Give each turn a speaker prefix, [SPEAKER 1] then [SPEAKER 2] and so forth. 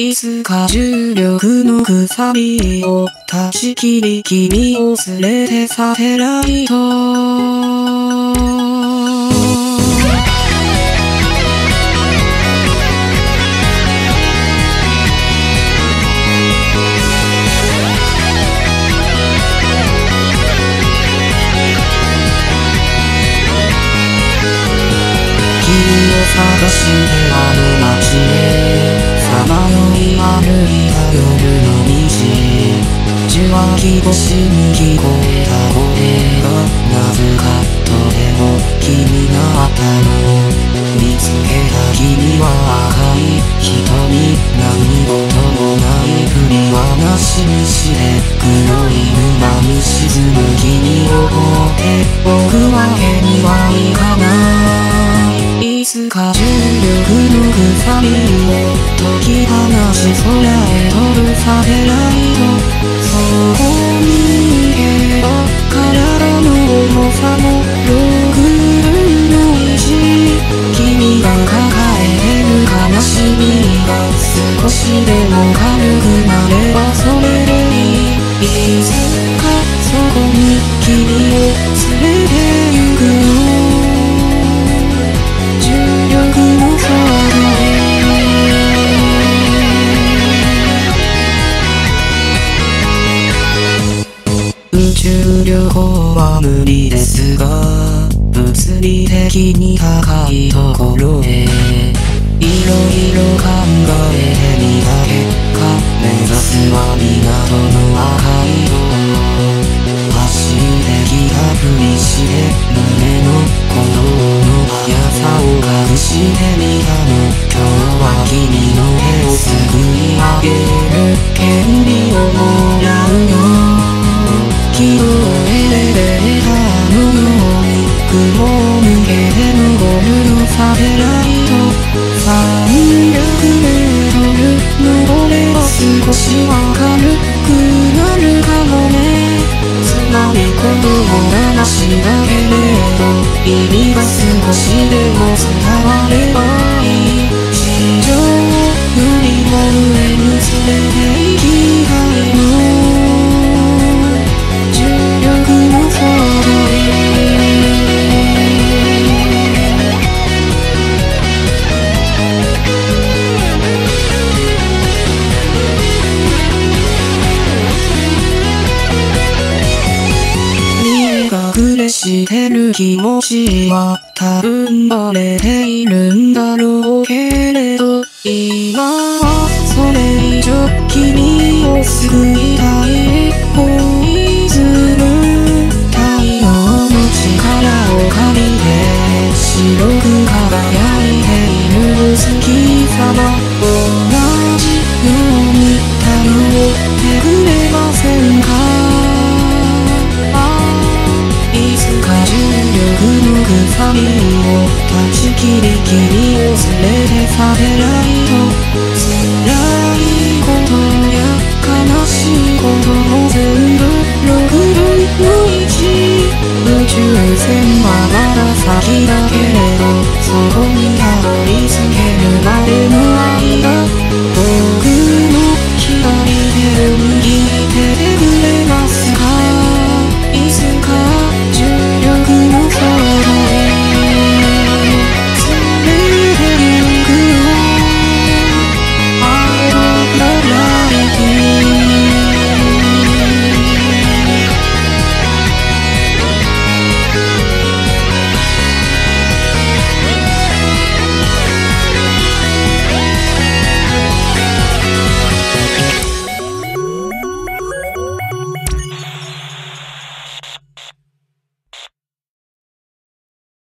[SPEAKER 1] いつか重力の鎖を断ち切り君を連れてサテライト受話器越しに聞こえた声がなぜかとても気になったの見つけた君は赤い瞳何事もないふりはなしにして黒い沼に沈む君を追って僕は家にはいかないいつか重力の鎖を解き放し空へ飛ぶサテライトも軽くなればそれでいいいつかそこに君を連れて行くよ重力の空宇宙旅行は無理ですが物理的に高いところへ。いろいろ考えてみた結ど意味が少しでも伝わればてる気持ちは多分バレているんだろうけれど今はそれ以上君を救う切り君を連れてサテライト。辛いことや悲しいことも全部6分の1宇宙船はまだ先だ。